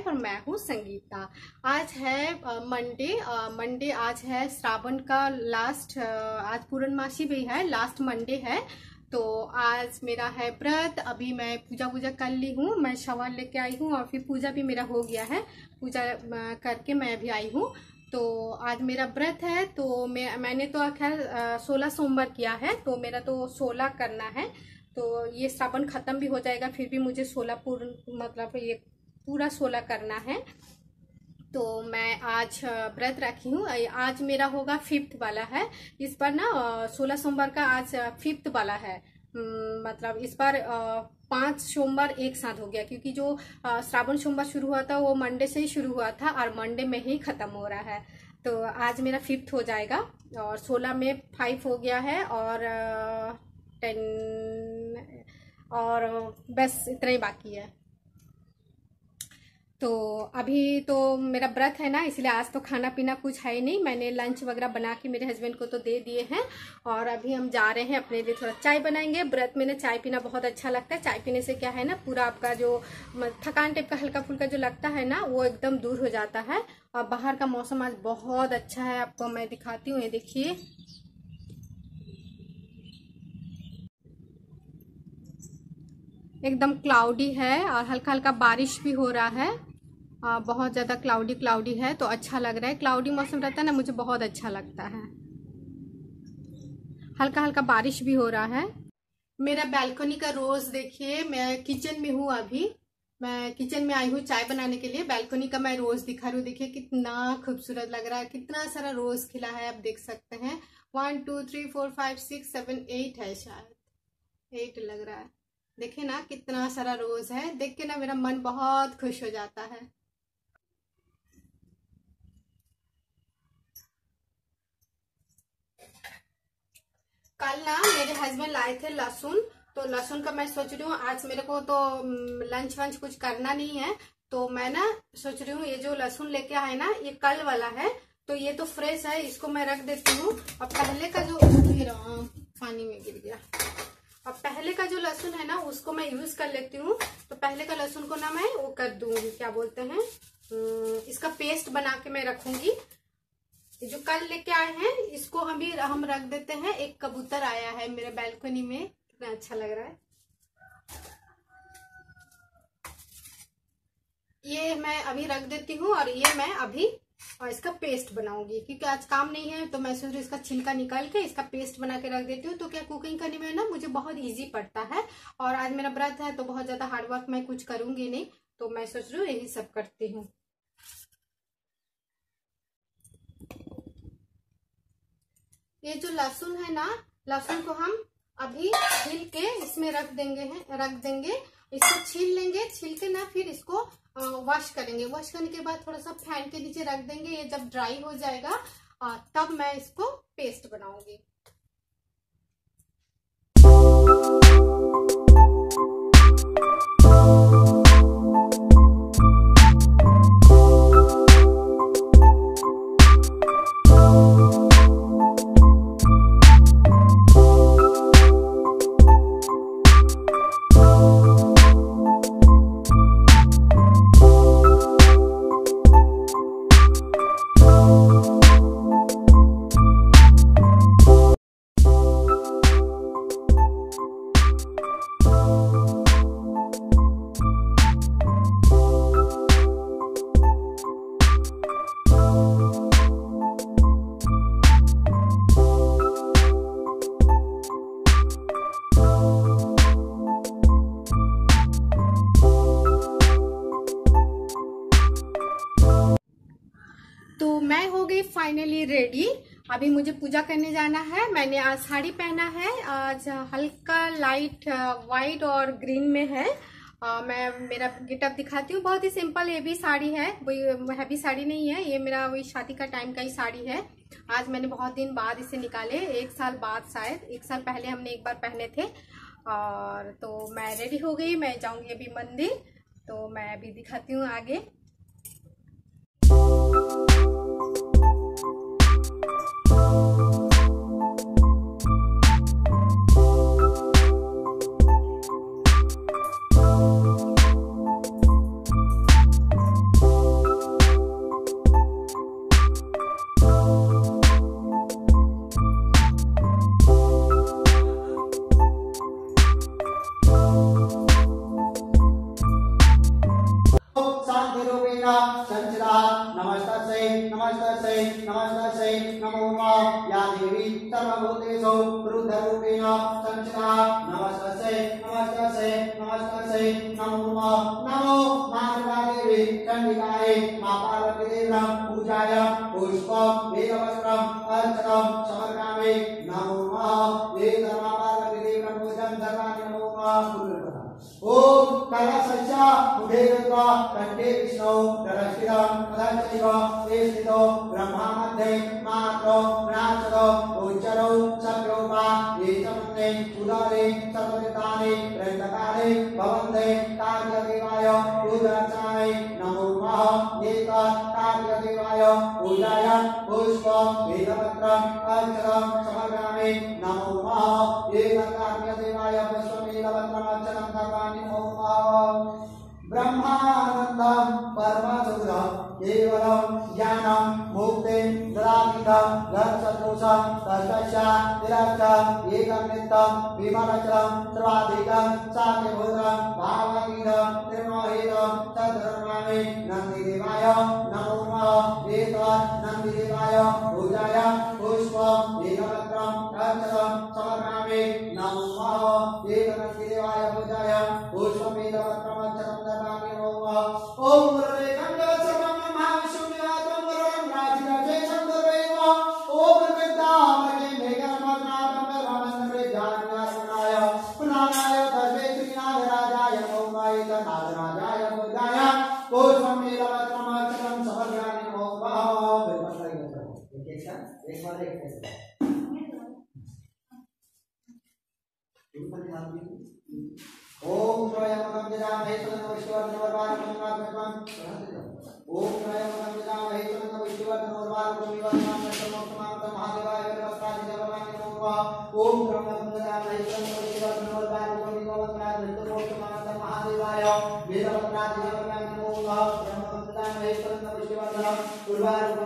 और मैं हूँ संगीता। आज है मंडे मंडे आज है श्रावण का लास्ट आज पूर्णमासी भी है लास्ट मंडे है। तो आज मेरा है व्रत, अभी मैं पूजा वूजा कर ली हूँ, मैं शवर लेके आई हूँ और फिर पूजा भी मेरा हो गया है। पूजा करके मैं अभी आई हूँ। तो आज मेरा व्रत है तो मैं, मैंने तो खैर सोलह सोमवार किया है तो मेरा तो सोलह करना है। तो ये श्रावण खत्म भी हो जाएगा, फिर भी मुझे सोलह पूर्ण मतलब ये पूरा सोलह करना है। तो मैं आज व्रत रखी हूँ। आज मेरा होगा फिफ्थ वाला है। इस पर ना सोलह सोमवार का आज फिफ्थ वाला है। मतलब इस बार पाँच सोमवार एक साथ हो गया, क्योंकि जो श्रावण सोमवार शुरू हुआ था, वो मंडे से ही शुरू हुआ था और मंडे में ही खत्म हो रहा है। तो आज मेरा फिफ्थ हो जाएगा और सोलह में फाइव हो गया है और टेन और बस इतना ही बाकी है। तो अभी तो मेरा व्रत है ना, इसलिए आज तो खाना पीना कुछ है ही नहीं। मैंने लंच वगैरह बना के मेरे हस्बैंड को तो दे दिए हैं। और अभी हम जा रहे हैं, अपने लिए थोड़ा चाय बनाएँगे। व्रत में ना चाय पीना बहुत अच्छा लगता है। चाय पीने से क्या है ना, पूरा आपका जो थकान टाइप का हल्का फुल्का जो लगता है ना, वो एकदम दूर हो जाता है। और बाहर का मौसम आज बहुत अच्छा है, आपको मैं दिखाती हूँ, ये देखिए। एकदम क्लाउडी है और हल्का हल्का बारिश भी हो रहा है। बहुत ज़्यादा क्लाउडी क्लाउडी है तो अच्छा लग रहा है। क्लाउडी मौसम रहता है ना, मुझे बहुत अच्छा लगता है। हल्का हल्का बारिश भी हो रहा है। मेरा बैल्कनी का रोज देखिए, मैं किचन में हूँ अभी। मैं किचन में आई हूँ चाय बनाने के लिए। बैल्कनी का मैं रोज दिखा रही हूँ। देखिए, कितना खूबसूरत लग रहा है। कितना सारा रोज खिला है, आप देख सकते हैं। One two three four five six seven eight है शायद। एट लग रहा है। देखे ना, कितना सारा रोज है। देख के ना मेरा मन बहुत खुश हो जाता है। कल ना मेरे हस्बैंड लाए थे लहसुन तो लहसुन का मैं सोच रही हूँ, आज मेरे को तो लंच वंच कुछ करना नहीं है तो मैं ना सोच रही हूँ, ये जो लहसुन लेके आए ना, ये कल वाला है तो ये तो फ्रेश है, इसको मैं रख देती हूँ। और पहले का जो पानी में गिर गया। और पहले का जो लहसुन है ना, उसको मैं यूज़ कर लेती हूँ तो पहले का लहसुन को ना मैं वो कर दूँगी, क्या बोलते हैं इसका पेस्ट बना के मैं रखूँगी जो कल लेके आए हैं, इसको हम भी, हम रख देते हैं। एक कबूतर आया है मेरे बैल्कनी में। कितना अच्छा लग रहा है। ये मैं अभी रख देती हूँ और ये मैं अभी, और इसका पेस्ट बनाऊँगी। क्योंकि आज काम नहीं है तो मैं सोच रही इसका छिलका निकाल के इसका पेस्ट बना के रख देती हूँ। तो क्या कुकिंग करने में ना, मुझे बहुत इजी पड़ता है। और आज मेरा व्रत है तो बहुत ज़्यादा हार्ड वर्क मैं कुछ करूँगी नहीं। तो मैं सोच रही हूँ यही सब करती हूँ। ये जो लहसुन है ना, लहसुन को हम अभी छील के इसमें रख देंगे हैं, रख देंगे। इसको छील लेंगे, छील के ना फिर इसको वॉश करेंगे। वॉश करने के बाद थोड़ा सा फ़ैन के नीचे रख देंगे। ये जब ड्राई हो जाएगा तब मैं इसको पेस्ट बनाऊँगी। फाइनली रेडी अभी मुझे पूजा करने जाना है। मैंने आज साड़ी पहना है। आज हल्का लाइट वाइट और ग्रीन में है। अ, मैं मेरा गेटअप दिखाती हूँ। बहुत ही सिंपल ये भी साड़ी है। वही हैवी साड़ी नहीं है। ये मेरा वही शादी का टाइम का ही साड़ी है। आज मैंने बहुत दिन बाद इसे निकाले। एक साल बाद शायद। एक साल पहले हमने एक बार पहने थे। और तो मैं रेडी हो गई। मैं जाऊँगी अभी मंदिर। तो मैं अभी दिखाती हूँ आगे। गत्वा विष्णु दरस्थितं तदच्चैव ते स्थितो ब्रह्मा मध्ये मात्रो विनाशतो उच्चरो सप्योपा एतमन्ये उदारे सर्ववितानि प्रयतकाले भवन्ते कार्यदेवाय पूजार्चनाय नमो नमः। एक कार्यदेवाय पूजाय पुष्प वेदपत्रम् अर्चनं समर्पयामि। नमो नमः। एक कार्यदेवाय ब्रह्मानन्दं परमसुखं केवलं ज्ञानं मुक्तिं ददातीतं दर्शदोषं तस्य तिरश्च एकं नित्यं विमलचलं सर्वाधिकं सात्यभूतं भावगीतं त्रिमोहितं तद्धर्माणि नन्दिदेवाय नमो नमः एतत् नन्दिदेवाय पूजाय पुष्पं वेदपत्रम् अर्चनं समर्पयामि नमो नमः एकनन्दिदेवाय पूजाय पुष्पं वेदपत्रम् अर्चनं सुगन्धविष्णुवर्धनवर्वारुकं ओम त्रयमकं जजामहे सुगन्धविष्णुवर्धनवर्वारुकं महादेवाय नमस्कार जगवान नमो नमः ओम त्रयमकं जजामहे सुगन्धविष्णुवर्धनवर्वारुकं महादेवाय वेदवत्रादि जगवान नमो नमः त्रयमकं जजामहे सुगन्धविष्णुवर्धनवर्वारुकं महादेवाय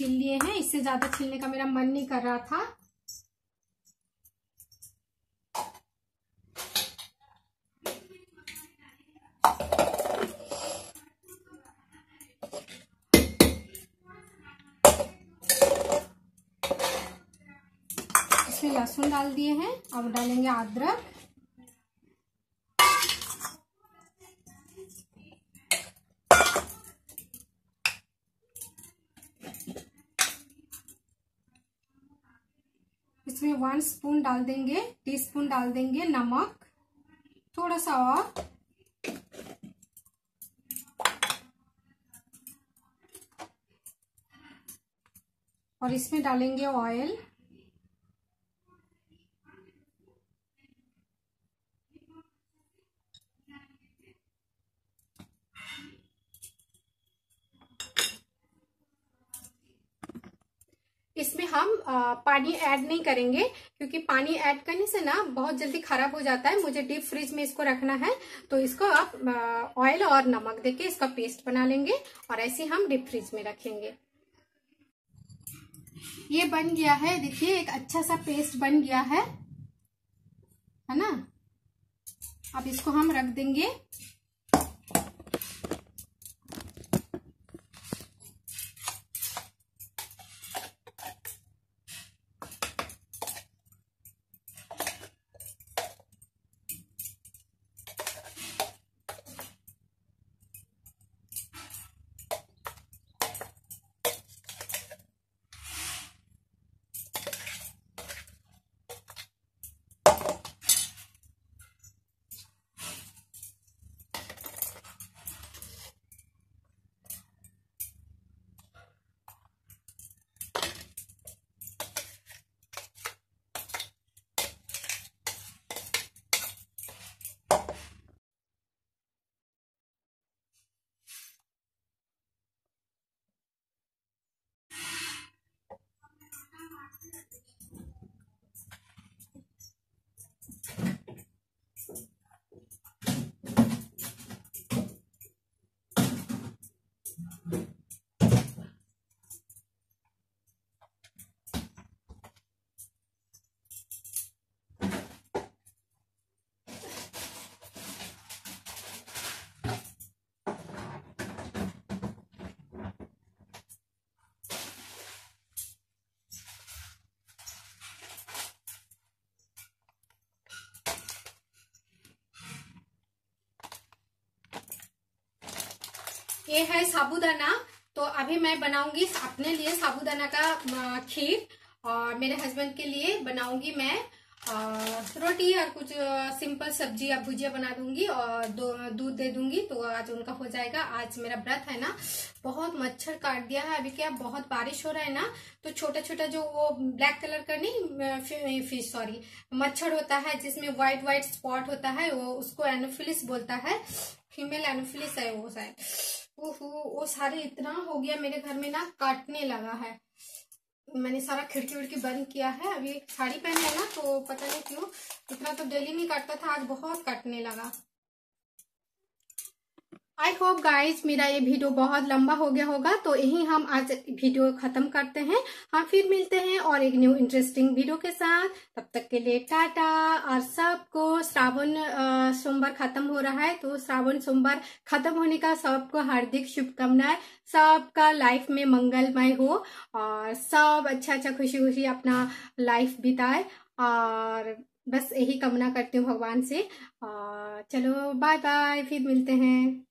छील लिए हैं। इससे ज़्यादा छीलने का मेरा मन नहीं कर रहा था। लहसुन डाल दिए हैं। अब डालेंगे अदरक। इसमें वन स्पून डाल देंगे टी स्पून डाल देंगे नमक, थोड़ा सा और। और इसमें डालेंगे ऑयल इसमें हम आ, पानी ऐड नहीं करेंगे क्योंकि पानी ऐड करने से ना बहुत जल्दी खराब हो जाता है। मुझे डीप फ्रिज में इसको रखना है तो इसको आप ऑयल और नमक देके इसका पेस्ट बना लेंगे और ऐसे हम डीप फ्रिज में रखेंगे। ये बन गया है देखिए एक अच्छा सा पेस्ट बन गया है है ना? अब इसको हम रख देंगे। ये है साबुदाना। तो अभी मैं बनाऊँगी अपने लिए साबुदाना का खीर। और मेरे हस्बैंड के लिए बनाऊँगी मैं रोटी और कुछ सिंपल सब्ज़ी या भुजिया बना दूँगी और दूध दे दूँगी। तो आज उनका हो जाएगा, आज मेरा व्रत है ना। बहुत मच्छर काट दिया है अभी क्या, बहुत बारिश हो रहा है ना। तो छोटा छोटा जो वो ब्लैक कलर का नहीं फ़िश सॉरी मच्छर होता है, जिसमें व्हाइट व्हाइट स्पॉट होता है, वो उसको एनोफिलिस बोलता है। फीमेल एनोफिलिस है वो शायद। वो सारे इतना हो गया मेरे घर में ना काटने लगा है। मैंने सारा खिड़की विड़की बंद किया है। अभी साड़ी पहने है ना तो पता नहीं क्यों इतना तो डेली नहीं काटता था, आज बहुत काटने लगा। आई होप गाइज़ मेरा ये वीडियो बहुत लंबा हो गया होगा तो यही हम आज वीडियो खत्म करते हैं। हम फिर मिलते हैं और एक न्यू इंटरेस्टिंग वीडियो के साथ। तब तक के लिए टाटा, और सबको श्रावण सोमवार खत्म हो रहा है तो श्रावण सोमवार खत्म होने का सबको हार्दिक शुभकामनाएँ। सबका लाइफ में मंगलमय हो, और सब अच्छा अच्छा खुशी खुशी अपना लाइफ बिताए, और बस यही कामना करती हूँ भगवान से। और चलो बाय बाय फिर मिलते हैं।